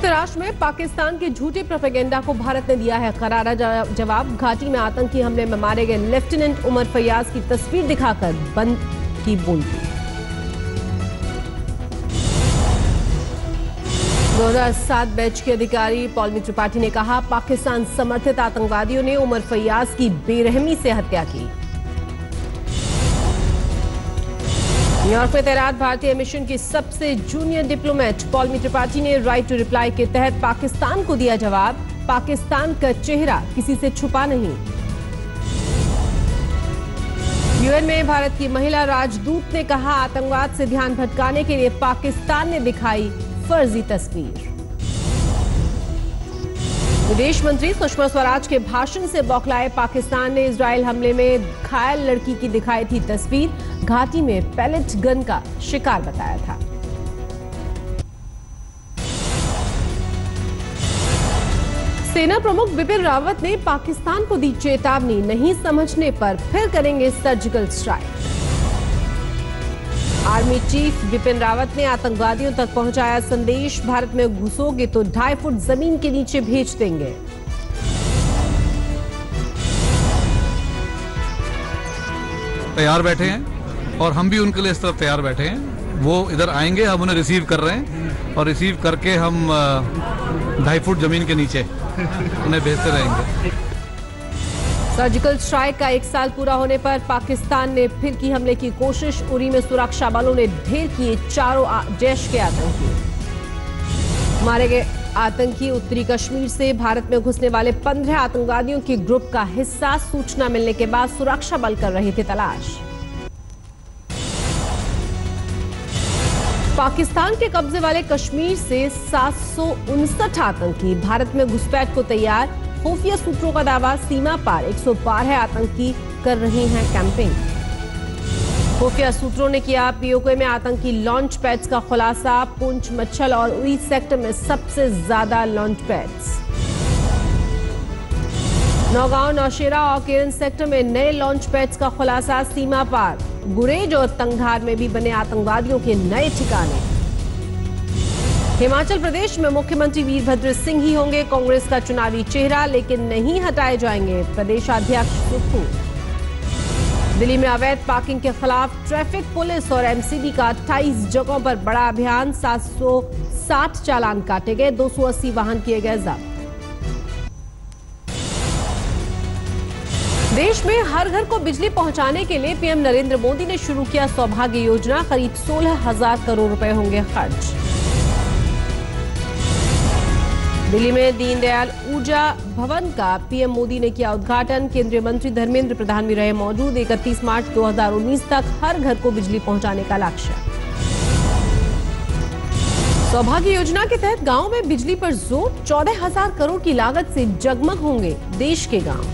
संयुक्त राष्ट्र में पाकिस्तान के झूठे प्रोपेगेंडा को भारत ने दिया है करारा जवाब। घाटी में आतंकी हमले में मारे गए लेफ्टिनेंट उमर फैयाज की तस्वीर दिखाकर बंद की बोलती 2007 बैच के अधिकारी पॉलमी त्रिपाठी ने कहा, पाकिस्तान समर्थित आतंकवादियों ने उमर फैयाज की बेरहमी से हत्या की। न्यूयॉर्क में तैनात भारतीय मिशन की सबसे जूनियर डिप्लोमेट पॉलमी त्रिपाठी ने राइट टू रिप्लाई के तहत पाकिस्तान को दिया जवाब। पाकिस्तान का चेहरा किसी से छुपा नहीं। यूएन में भारत की महिला राजदूत ने कहा, आतंकवाद से ध्यान भटकाने के लिए पाकिस्तान ने दिखाई फर्जी तस्वीर। विदेश मंत्री सुषमा स्वराज के भाषण से बौखलाए पाकिस्तान ने इसराइल हमले में घायल लड़की की दिखाई थी तस्वीर। घाटी में पैलेट गन का शिकार बताया था। सेना प्रमुख बिपिन रावत ने पाकिस्तान को दी चेतावनी, नहीं समझने पर फिर करेंगे surgical strike. Army chief Bipin Rawat ने आतंकवादियों तक पहुँचाया संदेश। भारत में घुसोगे तो ढाई फुट ज़मीन के नीचे भेज देंगे। तैयार बैठे हैं और हम भी उनके लिए इस तरफ़ तैयार बैठे हैं। वो इधर आएँगे, हम उन्हें रिसीव कर रहे हैं और रिसीव करके हम ढाई फुट ज़मीन के नीचे उन्हें भेजते रहेंगे। सर्जिकल स्ट्राइक का एक साल पूरा होने पर पाकिस्तान ने फिर की हमले की कोशिश। उरी में सुरक्षा बलों ने ढेर किए चारों जैश के आतंकी। मारे गए आतंकी उत्तरी कश्मीर से भारत में घुसने वाले पंद्रह आतंकवादियों के ग्रुप का हिस्सा सूचना मिलने के बाद सुरक्षा बल कर रहे थे तलाश। पाकिस्तान के कब्जे वाले कश्मीर से सात आतंकी भारत में घुसपैठ को तैयार खुफिया सूत्रों का दावा, सीमा पार। 112 आतंकी कर रहे हैं कैंपिंग। खुफिया सूत्रों ने किया पीओके में आतंकी लॉन्च पैड्स का खुलासा, पुंछ, मच्छल और उरी सेक्टर में सबसे ज़्यादा लॉन्च पैड्स नौगांव, नौशेरा और केरन सेक्टर में नए लॉन्च पैड्स का खुलासा, सीमा पार। गुरेज और तंगधार में भी बने आतंकवादियों के नए ठिकाने। हिमाचल प्रदेश में मुख्यमंत्री वीरभद्र सिंह ही होंगे। कांग्रेस का चुनावी चेहरा लेकिन नहीं हटाए जाएँगे। प्रदेशाध्यक्ष सुक्खू। दिल्ली में अवैध पार्किंग के खिलाफ ट्रैफ़िक पुलिस और एमसीडी का 28 जगहों पर बड़ा अभियान 760 चालान काटे गए 280 वाहन किए गए जब्त। देश में हर घर को बिजली पहुँचाने के लिए पीएम नरेंद्र मोदी ने शुरू किया सौभाग्य योजना। करीब सोलह हज़ार करोड़ रुपए होंगे खर्च। दिल्ली में दीनदयाल ऊर्जा भवन का पीएम मोदी ने किया उद्घाटन। केंद्रीय मंत्री धर्मेंद्र प्रधान भी रहे मौजूद। 31 मार्च 2019 तक हर घर को बिजली पहुँचाने का लक्ष्य। सौभाग्य योजना के तहत गाँव में बिजली पर ज़ोर, चौदह हज़ार करोड़ की लागत से जगमग होंगे देश के गाँव।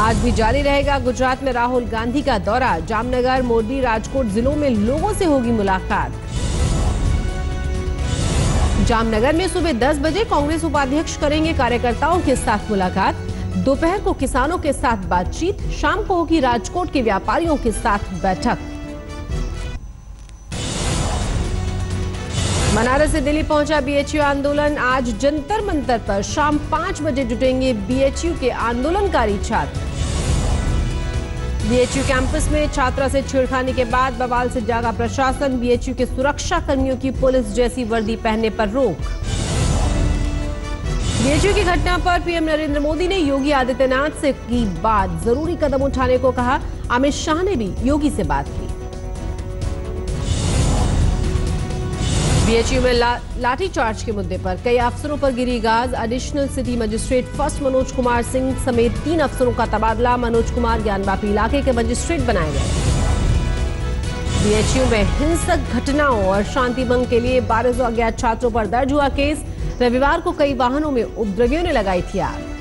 आज भी जारी रहेगा गुजरात में राहुल गांधी का दौरा। जामनगर मोरबी राजकोट जिलों में लोगों से होगी मुलाकात। जामनगर में सुबह 10 बजे कांग्रेस उपाध्यक्ष करेंगे कार्यकर्ताओं के साथ मुलाकात। दोपहर को किसानों के साथ बातचीत, शाम को होगी राजकोट के व्यापारियों के साथ बैठक। बनारस से दिल्ली पहुँचा बीएचयू आंदोलन। आज जंतर मंतर पर शाम पाँच बजे जुटेंगे बीएचयू के आंदोलनकारी छात्र। बीएचयू कैंपस में छात्रा से छेड़खानी के बाद बवाल से जागा प्रशासन। बीएचयू के सुरक्षा कर्मियों की पुलिस जैसी वर्दी पहनने पर रोक। बीएचयू की घटना पर पीएम नरेंद्र मोदी ने योगी आदित्यनाथ से की बात। ज़रूरी कदम उठाने को कहा। अमित शाह ने भी योगी से बात की। बीएचयू में ला, लाठीचार्ज के मुद्दे पर कई अफसरों पर गिरी गाज। Additional city magistrate first Manoj Kumar Singh समेत तीन अफसरों का तबादला। मनोज कुमार ज्ञानवापी इलाके के मजिस्ट्रेट बनाए गए। बीएचयू में हिंसक घटनाओं और शांति भंग के लिए बारह सौ अज्ञात छात्रों पर दर्ज हुआ केस। रविवार को कई वाहनों में उपद्रवियों ने लगाई थी आग।